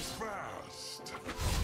fast.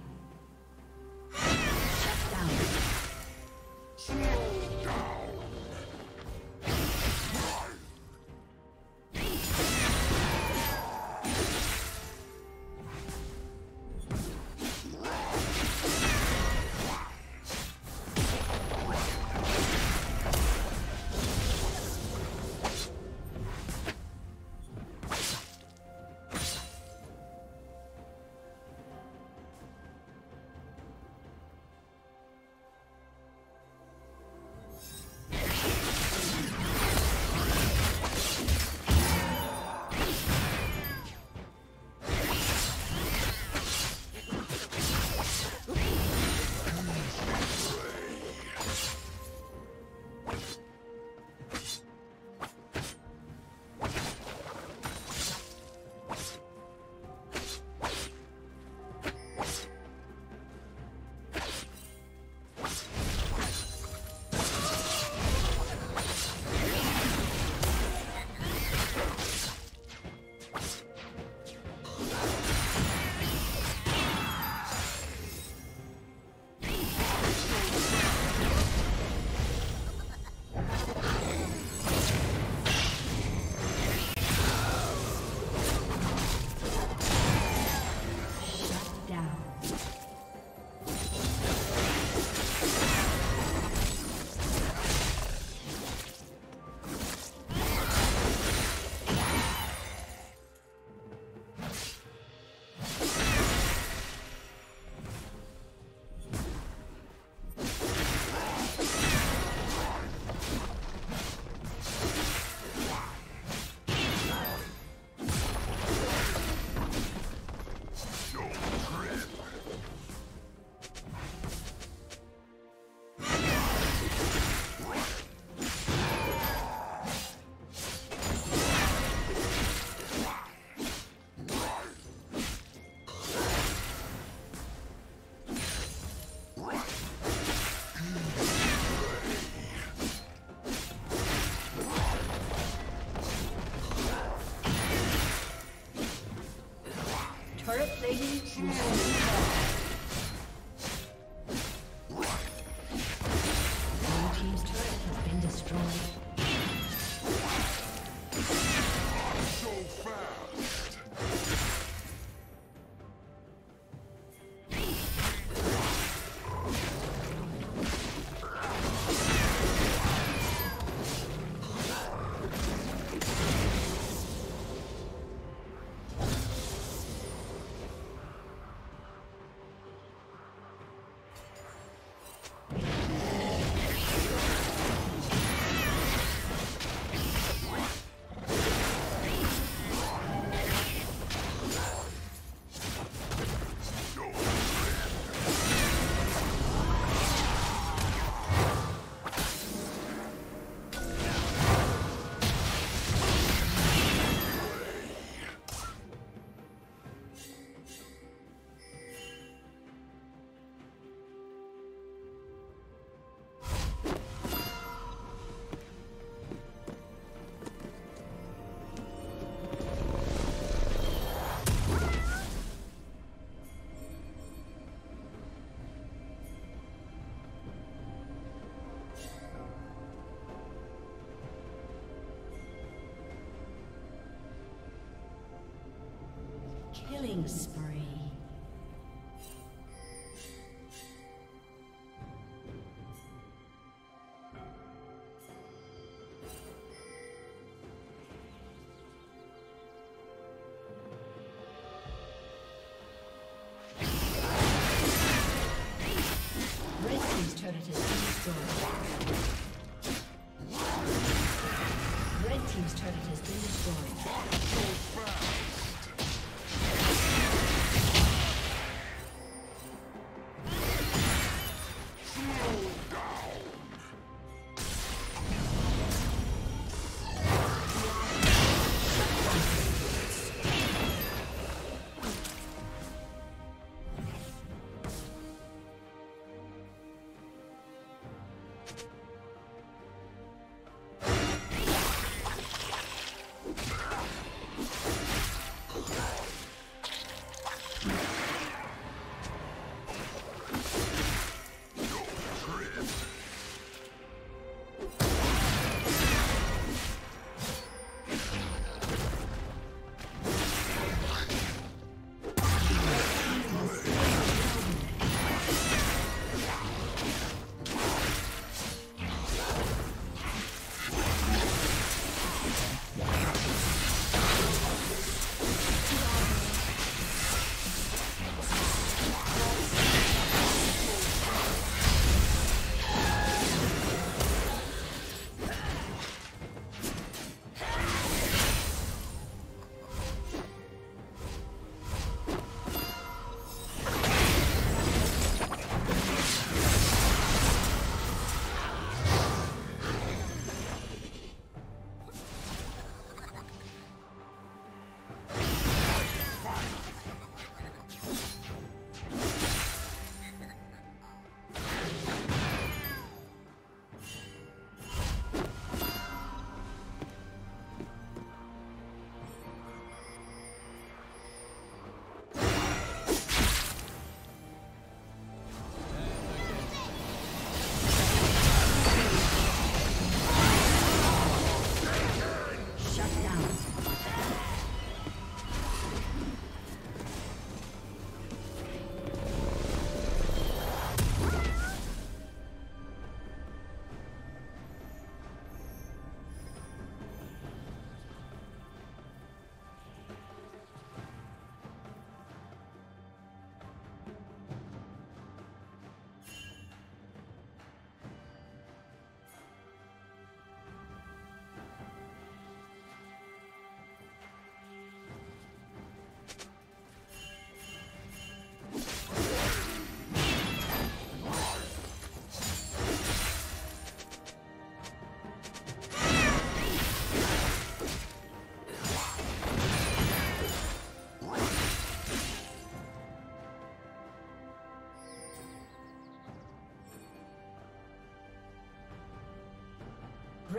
Killing spree.